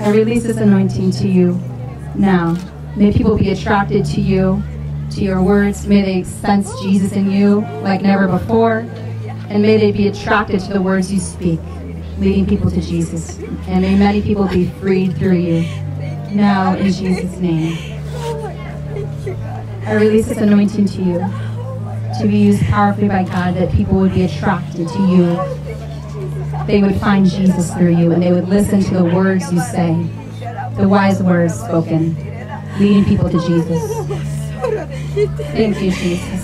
I release this anointing to you now. May people be attracted to you, to your words. May they sense Jesus in you like never before. And may they be attracted to the words you speak, leading people to Jesus. And may many people be freed through you. Now, in Jesus' name. I release this anointing to you to be used powerfully by God, that people would be attracted to you. They would find Jesus through you, and they would listen to the words you say, the wise words spoken, leading people to Jesus. Thank you, Jesus.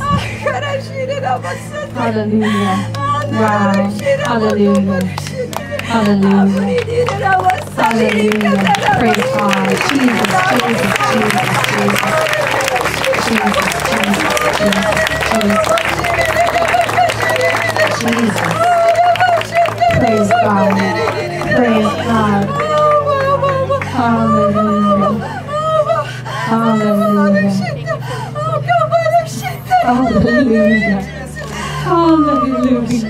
Hallelujah. Wow. Hallelujah. Hallelujah. Hallelujah. Hallelujah. Hallelujah. Hallelujah. Hallelujah.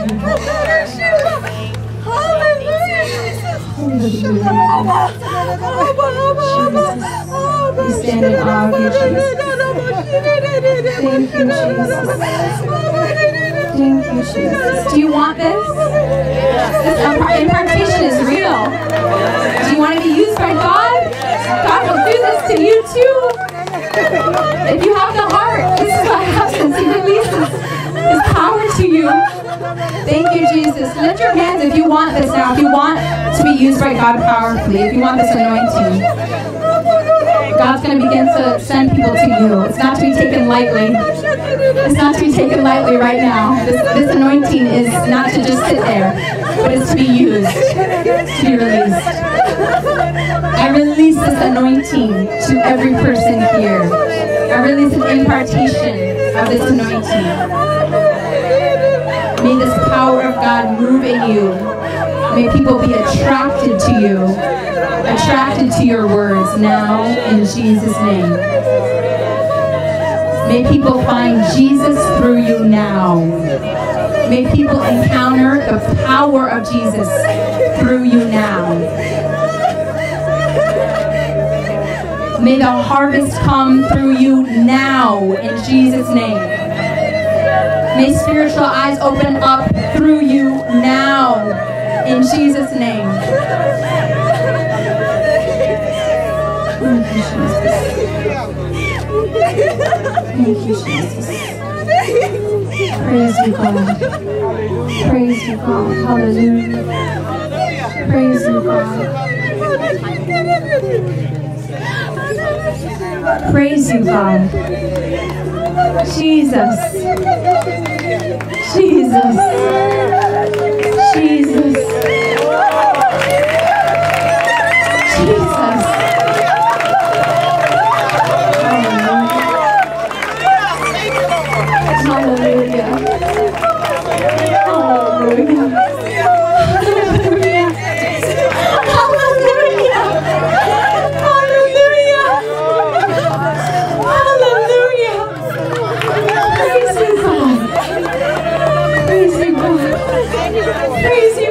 Do you want this? This impar- impartation is real. Do you want to be used by God? Too. If you have the heart, this is what happens. He releases His power to you. Thank you, Jesus. Lift your hands if you want this now. If you want to be used by God powerfully, if you want this anointing. To you. It's not to be taken lightly. It's not to be taken lightly right now. This, this anointing is not to just sit there, but it's to be used, to be released. I release this anointing to every person here. I release an impartation of this anointing. May this power of God move in you. May people be attracted to you, attracted to your words now in Jesus' name. May people find Jesus through you now. May people encounter the power of Jesus through you now. May the harvest come through you now in Jesus' name. May spiritual eyes open up through Thank you, Jesus. Praise you, God. Praise you, God. Hallelujah. Praise you, God. Praise you, God. Jesus. Jesus. Jesus. crazy